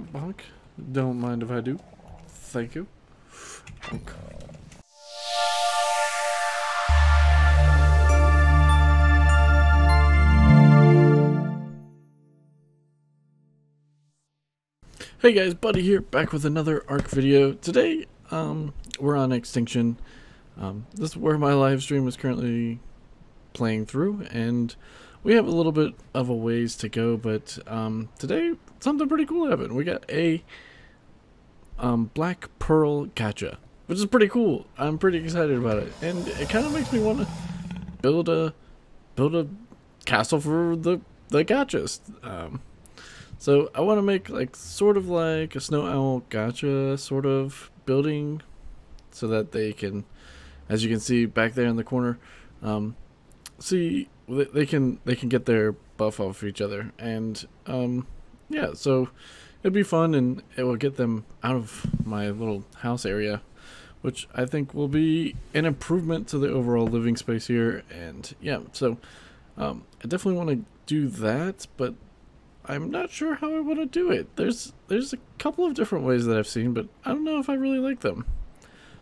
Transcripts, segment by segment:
bonk. Don't mind if I do. Thank you. Bonk. Hey guys, Buddy here, back with another Ark video. Today, um, we're on Extinction. Um, this is where my live stream is currently playing through, and we have a little bit of a ways to go, but um, today, something pretty cool happened. We got a um, Black Pearl Gacha, which is pretty cool. I'm pretty excited about it, and it kind of makes me want to build a build a castle for the the gachas. Um, so I want to make like sort of like a snow owl gacha sort of building, so that they can, as you can see back there in the corner, um, see they can they can get their buff off of each other, and um, yeah, so it'd be fun and it will get them out of my little house area, which I think will be an improvement to the overall living space here, and yeah, so um, I definitely want to do that, but I'm not sure how I want to do it. There's there's a couple of different ways that I've seen, but I don't know if I really like them.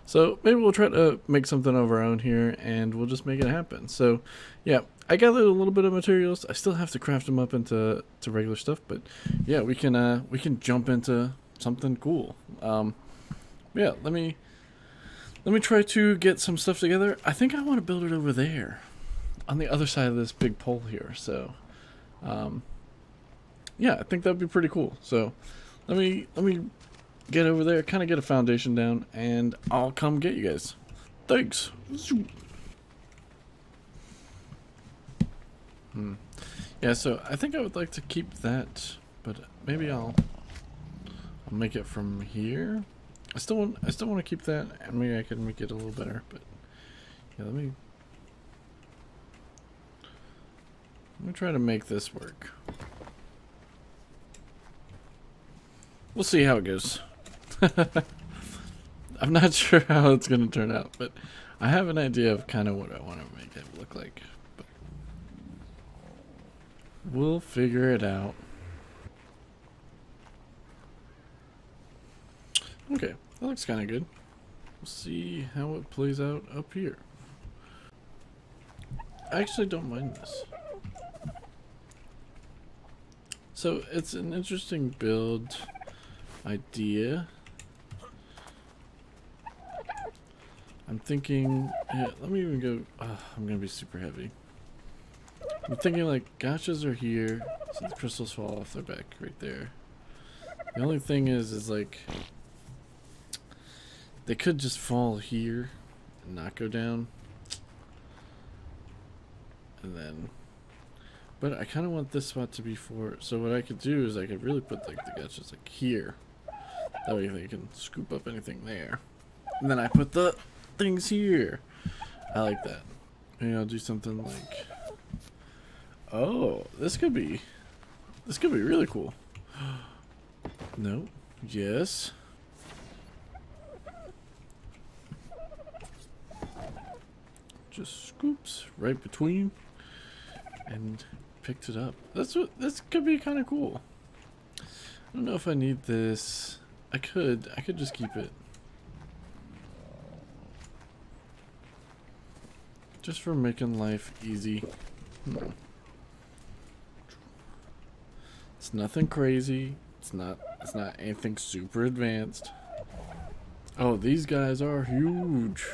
So maybe we'll try to make something of our own here, and we'll just make it happen. So, yeah, I gathered a little bit of materials. I still have to craft them up into to regular stuff, but yeah, we can uh we can jump into something cool. Um, yeah, let me let me try to get some stuff together. I think I want to build it over there, on the other side of this big pole here. So, um, yeah, I think that'd be pretty cool. So let me let me get over there, kind of get a foundation down, and I'll come get you guys. Thanks. Hmm. Yeah, so I think I would like to keep that, but maybe I'll I'll make it from here. I still want I still want to keep that, and maybe I can make it a little better. But yeah, let me let me try to make this work. We'll see how it goes. I'm not sure how it's going to turn out, but I have an idea of kind of what I want to make it look like. But we'll figure it out. Okay, that looks kind of good. We'll see how it plays out up here. I actually don't mind this. So it's an interesting build idea. I'm thinking, yeah, let me even go, uh, I'm gonna be super heavy. I'm thinking like, gachas are here, so the crystals fall off their back right there. The only thing is, is like, they could just fall here and not go down. And then, but I kind of want this spot to be for, so what I could do is I could really put like the gachas like here. That way they can scoop up anything there. And then I put the things here. I like that. Maybe I'll do something like... Oh, this could be... This could be really cool. no. Yes. Just scoops right between and picked it up. That's what this could be kind of cool. I don't know if I need this I could. I could just keep it. Just for making life easy. Hmm. It's nothing crazy. It's not it's not anything super advanced. Oh, these guys are huge.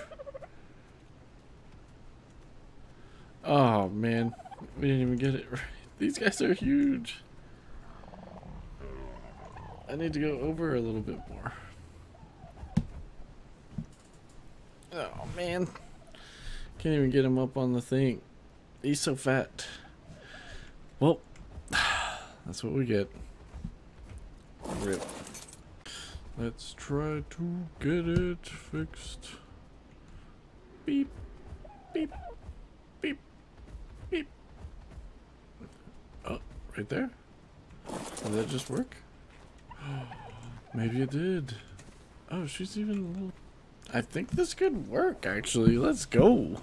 Oh man. We didn't even get it right. These guys are huge. I need to go over a little bit more. Oh, man. Can't even get him up on the thing. He's so fat. Well, that's what we get. Rip. Let's try to get it fixed. Beep, beep, beep, beep. Oh, right there? Did that just work? Maybe it did. Oh, she's even a little... I think this could work, actually. Let's go.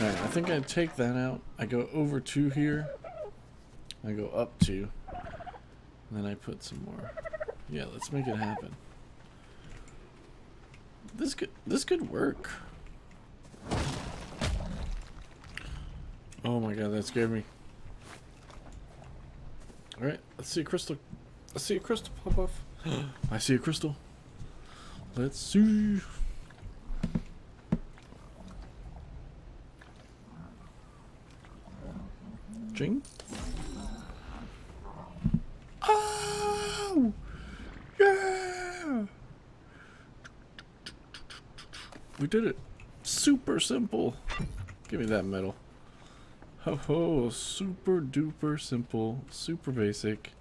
I think I take that out. I go over two here. I go up two. Then I put some more. Yeah, let's make it happen. This could this could work. Oh my god, that scared me. Alright, let's see a crystal. Let's see a crystal pop off. I see a crystal. Let's see. Oh! Yeah! We did it. Super simple. Give me that medal. Ho ho, super duper simple, super basic.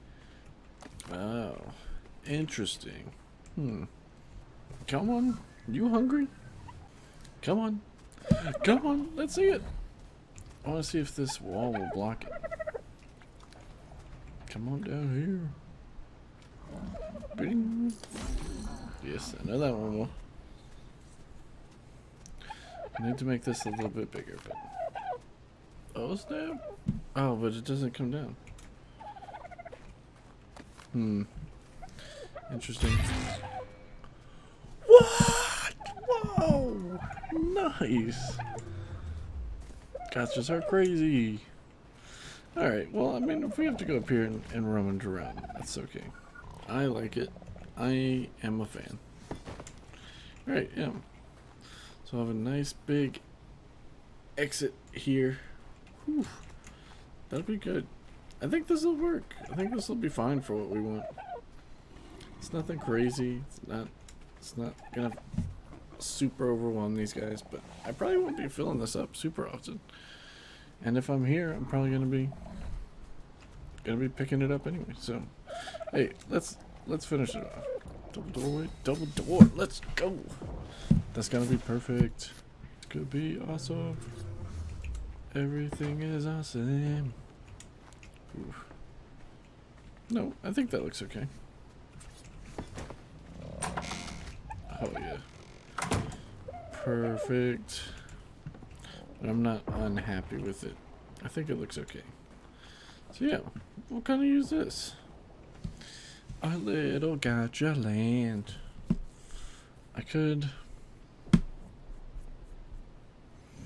Oh, interesting. Hmm. Come on, you hungry? Come on. Come on, let's see it. I want to see if this wall will block it. Come on down here. Bing. Yes, I know that one will. I need to make this a little bit bigger, but... Oh, snap. Oh, but it doesn't come down. Hmm. Interesting. What? Whoa! Nice! Gachas are crazy. Alright, well, I mean, if we have to go up here and, and rummage around, that's okay. I like it. I am a fan. Alright, yeah. So I have a nice big exit here. Whew. That'll be good. I think this will work. I think this will be fine for what we want. It's nothing crazy. It's not. It's not gonna super overwhelm these guys, but I probably won't be filling this up super often. And if I'm here, I'm probably gonna be gonna be picking it up anyway. So, hey, let's let's finish it off. Double doorway, double door. Let's go. That's gonna be perfect. It's gonna be awesome. Everything is awesome. Oof. No, I think that looks okay. Oh yeah. Perfect. But I'm not unhappy with it. I think it looks okay. So yeah, we'll kind of use this. A little gacha land. I could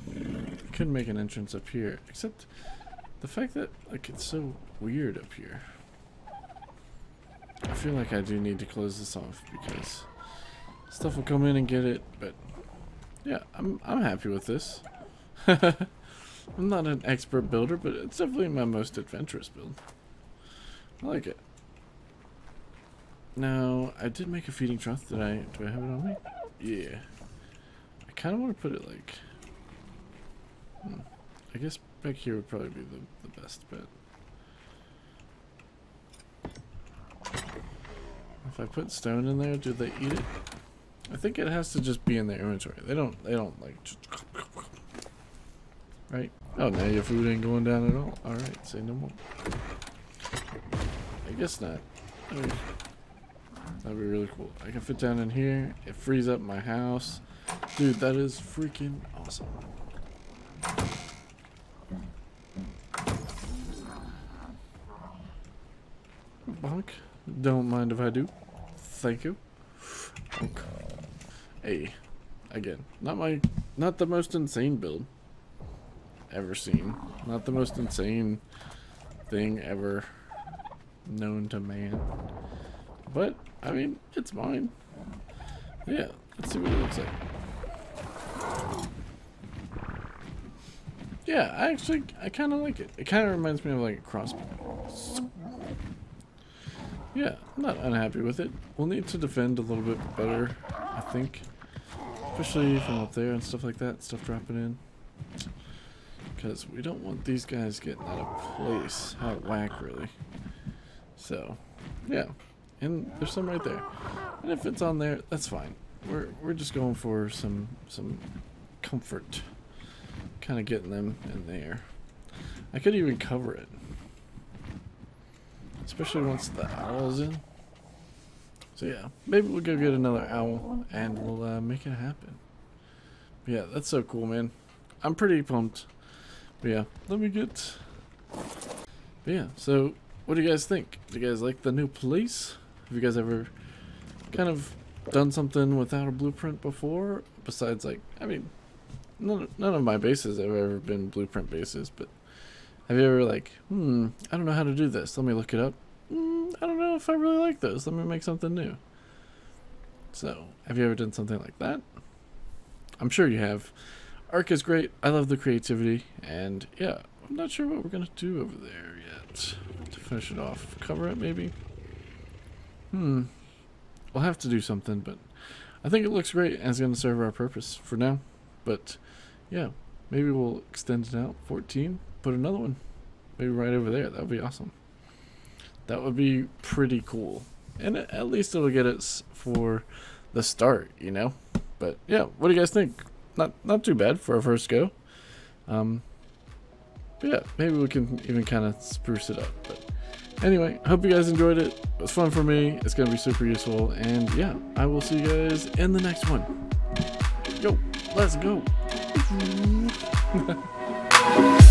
I could make an entrance up here, except the fact that like it's so weird up here. I feel like I do need to close this off because stuff will come in and get it, but yeah, I'm I'm happy with this. I'm not an expert builder, but it's definitely my most adventurous build. I like it. Now, I did make a feeding trough. Did I? Do I have it on me? Yeah. I kind of want to put it like Hmm. I guess back here would probably be the, the best bet. If I put stone in there, do they eat it? I think it has to just be in their inventory. They don't, they don't like just... Right? Oh, now your food ain't going down at all. Alright, say no more. I guess not. That'd be, that'd be really cool. I can fit down in here. It frees up my house. Dude, that is freaking awesome. Bonk. Don't mind if I do. Thank you. Hey. Again, not my, not the most insane build ever seen. Not the most insane thing ever known to man. But, I mean, it's mine. Yeah, let's see what it looks like. Yeah, I actually, I kind of like it. It kind of reminds me of like a crossbow. Yeah, I'm not unhappy with it. We'll need to defend a little bit better, I think. Especially from up there and stuff like that, stuff dropping in. Because we don't want these guys getting out of place, out of whack really. So, yeah. And there's some right there. And if it's on there, that's fine. We're, we're just going for some, some comfort kind of getting them in there. I could even cover it. Especially once the owl's in. So yeah, maybe we'll go get another owl and we'll uh, make it happen. But yeah, that's so cool, man. I'm pretty pumped. But yeah, let me get. But yeah, so what do you guys think? Do you guys like the new police? Have you guys ever kind of done something without a blueprint before? Besides, like, I mean, none, none of my bases have ever been blueprint bases, but have you ever, like, hmm, I don't know how to do this. Let me look it up. Hmm, I don't know if I really like those. Let me make something new. So, have you ever done something like that? I'm sure you have. Ark is great. I love the creativity. And yeah, I'm not sure what we're going to do over there yet. To finish it off. Cover it, maybe? Hmm. We'll have to do something, but I think it looks great and it's going to serve our purpose for now. But yeah, maybe we'll extend it out. 14. Put another one. Maybe right over there. That would be awesome. That would be pretty cool. And at least it'll get us for the start, you know? But yeah, what do you guys think? Not not too bad for our first go. Um, yeah, maybe we can even kind of spruce it up. But anyway, hope you guys enjoyed it. It was fun for me. It's going to be super useful. And yeah, I will see you guys in the next one. Yo, let's go. Thank you.